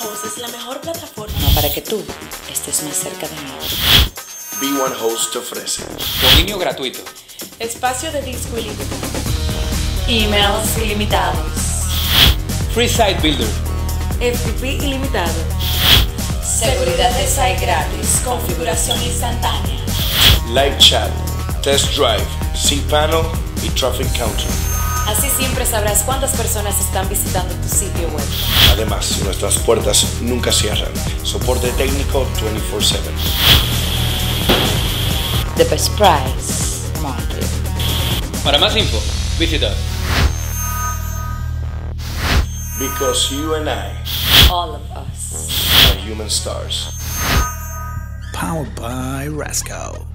Host es la mejor plataforma para que tú estés más cerca de mí. B1 Host te ofrece dominio gratuito, espacio de disco ilimitado, emails ilimitados, free site builder, FTP ilimitado, seguridad de site gratis, configuración instantánea, live chat, test drive, cPanel y traffic counter. Así siempre sabrás cuántas personas están visitando tu sitio web. Además, nuestras puertas nunca cierran. Soporte técnico 24/7. The best price, market. Para más info, visita Because you and I All of us. are human stars. Powered by Rascal.